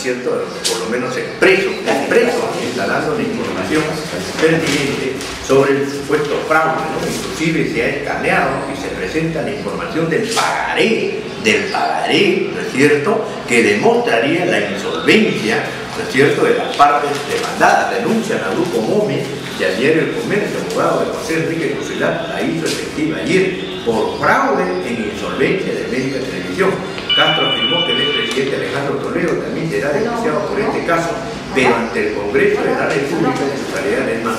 cierto?, por lo menos expreso, expreso, está dando la información pertinente sobre el supuesto fraude. Inclusive se ha escaneado y se presenta la información del pagaré, del pagaré, ¿no es cierto?, que demostraría la insolvencia, ¿no es cierto?, de las partes demandadas. Denuncian a Grupo Móvil y ayer el comercio, abogado de José Enrique Crucelat, la hizo efectiva ayer por fraude en insolvencia de Médica Televisión. Denunciado por este caso, pero ante el Congreso de la República en su calidad más,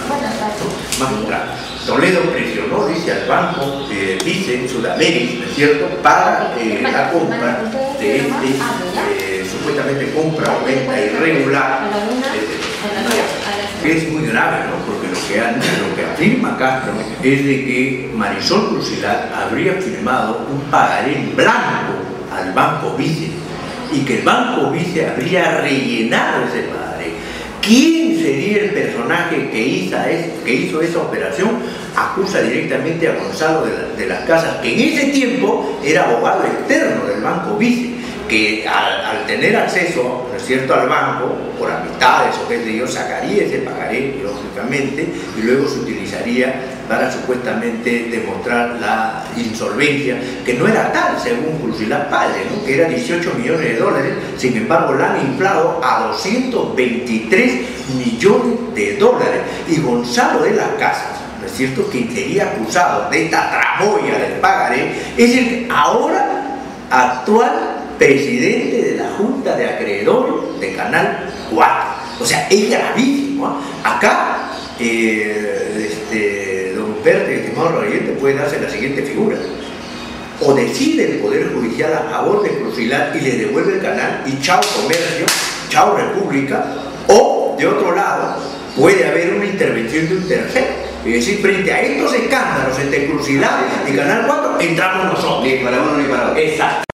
magistrado. Toledo presionó, dice, al banco, eh, dice Sudamérica, ¿no es cierto?, para eh, la compra de este, eh, supuestamente compra o venta irregular, que es muy grave, ¿no? porque lo que, lo que afirma Castro es de que Marisol Crucilat habría firmado un pagaré en blanco al Banco Vice y que el Banco Vice habría rellenado ese pagaré. ¿Quién sería el personaje que hizo, que hizo esa operación? Acusa directamente a Gonzalo de, de las Casas, que en ese tiempo era abogado externo del Banco Vice que al, tener acceso, ¿no cierto?, al banco, por amistades o qué sé yo, sacaría ese pagaré, lógicamente, y luego se utilizaría para supuestamente demostrar la insolvencia, que no era tal, según Crucilat Padre, ¿no? que era 18 millones de dólares, sin embargo la han inflado a 223 millones de dólares. Y Gonzalo de las Casas, ¿no es cierto?, quien sería acusado de esta tramoya del pagaré, es el ahora actual presidente de la Junta de Acreedores de Canal 4. O sea, es gravísimo. ¿ah? Acá, eh, este, don Pérez, estimado oyente, puede darse la siguiente figura. O decide el Poder Judicial a favor de Crucilat y le devuelve el canal y chao comercio, chao república, o de otro lado, puede haber una intervención de un tercero. Es decir, frente a estos escándalos entre Crucilat y Canal 4, entramos nosotros. Ni para uno ni para otro. Exacto.